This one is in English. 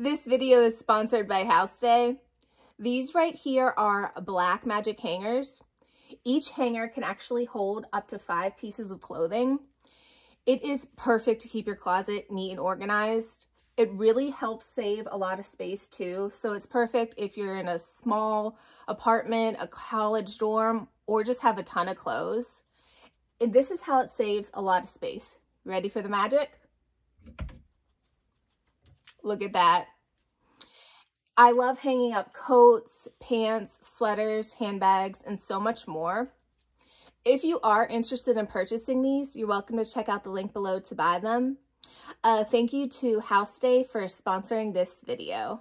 This video is sponsored by House Day. These right here are black magic hangers. Each hanger can actually hold up to five pieces of clothing. It is perfect to keep your closet neat and organized. It really helps save a lot of space too. So it's perfect if you're in a small apartment, a college dorm, or just have a ton of clothes. And this is how it saves a lot of space. Ready for the magic? Look at that. I love hanging up coats, pants, sweaters, handbags, and so much more. If you are interested in purchasing these, you're welcome to check out the link below to buy them. Uh, thank you to House Day for sponsoring this video.